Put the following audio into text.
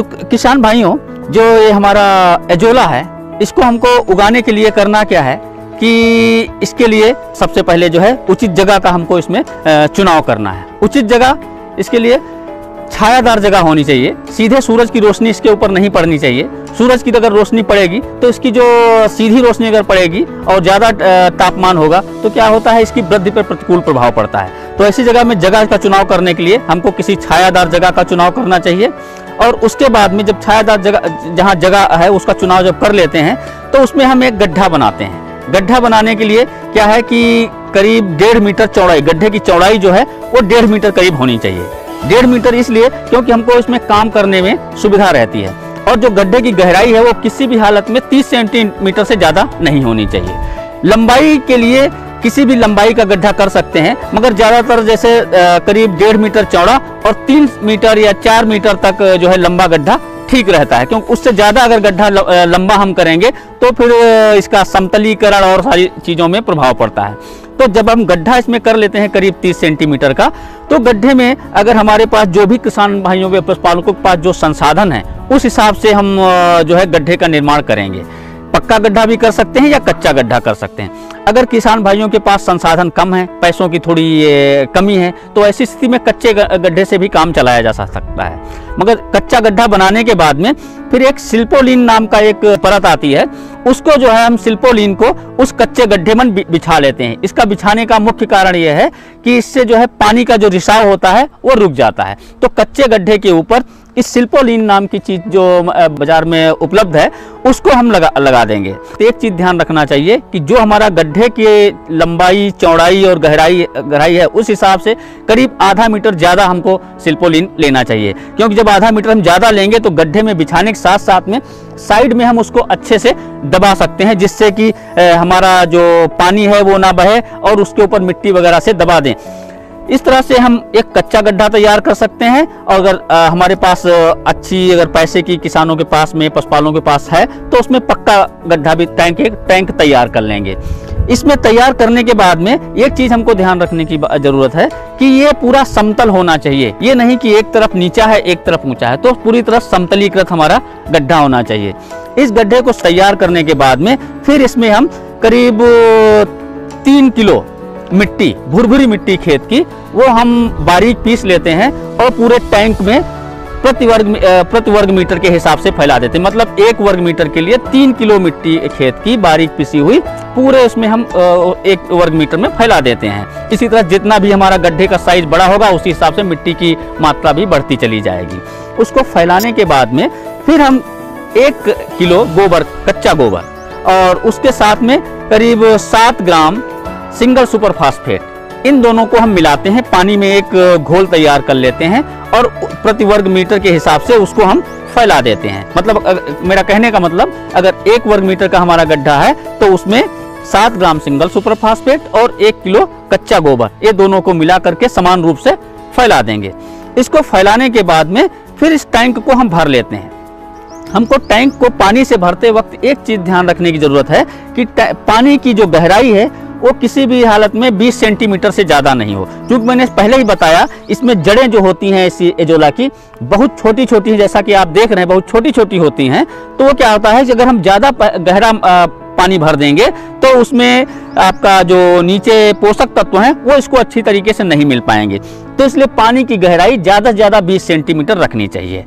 तो किसान भाइयों, जो ये हमारा एजोला है, इसको हमको उगाने के लिए करना क्या है कि इसके लिए सबसे पहले जो है उचित जगह का हमको इसमें चुनाव करना है। उचित जगह इसके लिए छायादार जगह होनी चाहिए। सीधे सूरज की रोशनी इसके ऊपर नहीं पड़नी चाहिए। सूरज की अगर रोशनी पड़ेगी तो इसकी जो सीधी रोशनी अगर पड़ेगी और ज़्यादा तापमान होगा तो क्या होता है, इसकी वृद्धि पर प्रतिकूल प्रभाव पड़ता है। तो ऐसी जगह में जगह का चुनाव करने के लिए हमको किसी छायादार जगह का चुनाव करना चाहिए। और उसके बाद में जब छायादार जगह, जहाँ जगह है, उसका चुनाव जब कर लेते हैं तो उसमें हम एक गड्ढा बनाते हैं। गड्ढा बनाने के लिए क्या है कि करीब डेढ़ मीटर चौड़ाई, गड्ढे की चौड़ाई जो है, वो डेढ़ मीटर करीब होनी चाहिए। डेढ़ मीटर इसलिए क्योंकि हमको इसमें काम करने में सुविधा रहती है। और जो गड्ढे की गहराई है, वो किसी भी हालत में 30 सेंटीमीटर से ज़्यादा नहीं होनी चाहिए। लंबाई के लिए किसी भी लंबाई का गड्ढा कर सकते हैं, मगर ज़्यादातर जैसे करीब डेढ़ मीटर चौड़ा और तीन मीटर या चार मीटर तक जो है लंबा गड्ढा ठीक रहता है। क्योंकि उससे ज़्यादा अगर गड्ढा लंबा हम करेंगे तो फिर इसका समतलीकरण और सारी चीज़ों में प्रभाव पड़ता है। तो जब हम गड्ढा इसमें कर लेते हैं करीब 30 सेंटीमीटर का तो गड्ढे में अगर हमारे पास जो भी किसान भाइयों के पशुपालकों के पास जो संसाधन है, उस हिसाब से हम जो है गड्ढे का निर्माण करेंगे। पक्का गड्ढा भी कर सकते हैं या कच्चा गड्ढा कर सकते हैं? अगर किसान भाइयों के पास संसाधन कम है, पैसों की थोड़ी कमी है तो ऐसी स्थिति में कच्चे गड्ढे से भी काम चलाया जा सकता है। मगर कच्चा गड्ढा बनाने के बाद में फिर एक सिल्पोलिन नाम का एक परत आती है। उसको जो है हम सिल्पोलिन को उस कच्चे गड्ढे में बिछा लेते हैं। इसका बिछाने का मुख्य कारण यह है कि इससे जो है पानी का जो रिसाव होता है, वो रुक जाता है। तो कच्चे गड्ढे के ऊपर इस सिल्पोलिन नाम की चीज़ जो बाज़ार में उपलब्ध है, उसको हम लगा लगा देंगे। तो एक चीज़ ध्यान रखना चाहिए कि जो हमारा गड्ढे की लंबाई, चौड़ाई और गहराई गहराई है, उस हिसाब से करीब आधा मीटर ज़्यादा हमको सिल्पोलिन लेना चाहिए। क्योंकि जब आधा मीटर हम ज़्यादा लेंगे तो गड्ढे में बिछाने के साथ साथ में साइड में हम उसको अच्छे से दबा सकते हैं, जिससे कि हमारा जो पानी है, वो ना बहे और उसके ऊपर मिट्टी वगैरह से दबा दें। इस तरह से हम एक कच्चा गड्ढा तैयार कर सकते हैं। और अगर आ, हमारे पास अच्छी अगर पैसे की किसानों के पास में पशुपालों के पास है तो उसमें पक्का गड्ढा भी टैंक एक टैंक तैयार कर लेंगे। इसमें तैयार करने के बाद में एक चीज़ हमको ध्यान रखने की ज़रूरत है कि ये पूरा समतल होना चाहिए। ये नहीं कि एक तरफ़ नीचा है एक तरफ़ ऊँचा है तो पूरी तरह समतलीकृत हमारा गड्ढा होना चाहिए। इस गड्ढे को तैयार करने के बाद में फिर इसमें हम करीब तीन किलो मिट्टी, भुरभुरी मिट्टी खेत की, वो हम बारीक पीस लेते हैं और पूरे टैंक में प्रति वर्ग प्रति वर्ग मीटर के हिसाब से फैला देते हैं। मतलब एक वर्ग मीटर के लिए तीन किलो मिट्टी खेत की बारीक पिसी हुई, पूरे उसमें हम एक वर्ग मीटर में फैला देते हैं। इसी तरह जितना भी हमारा गड्ढे का साइज़ बड़ा होगा, उसी हिसाब से मिट्टी की मात्रा भी बढ़ती चली जाएगी। उसको फैलाने के बाद में फिर हम एक किलो गोबर, कच्चा गोबर, और उसके साथ में करीब सात ग्राम सिंगल सुपर फास्फेट इन दोनों को हम मिलाते हैं, पानी में एक घोल तैयार कर लेते हैं और प्रति वर्ग मीटर के हिसाब से उसको हम फैला देते हैं। मतलब मेरा कहने का मतलब अगर एक वर्ग मीटर का हमारा गड्ढा है तो उसमें सात ग्राम सिंगल सुपर फास्फेट और एक किलो कच्चा गोबर, ये दोनों को मिला करके समान रूप से फैला देंगे। इसको फैलाने के बाद में फिर इस टैंक को हम भर लेते हैं। हमको टैंक को पानी से भरते वक्त एक चीज़ ध्यान रखने की ज़रूरत है कि पानी की जो गहराई है वो किसी भी हालत में 20 सेंटीमीटर से ज़्यादा नहीं हो। क्योंकि मैंने पहले ही बताया, इसमें जड़ें जो होती हैं इसी एजोला की, बहुत छोटी छोटी हैं। जैसा कि आप देख रहे हैं, बहुत छोटी छोटी होती हैं। तो वो क्या होता है कि अगर हम ज़्यादा गहरा पानी भर देंगे तो उसमें आपका जो नीचे पोषक तत्व हैं, वो इसको अच्छी तरीके से नहीं मिल पाएँगे। तो इसलिए पानी की गहराई ज़्यादा से ज़्यादा 20 सेंटीमीटर रखनी चाहिए।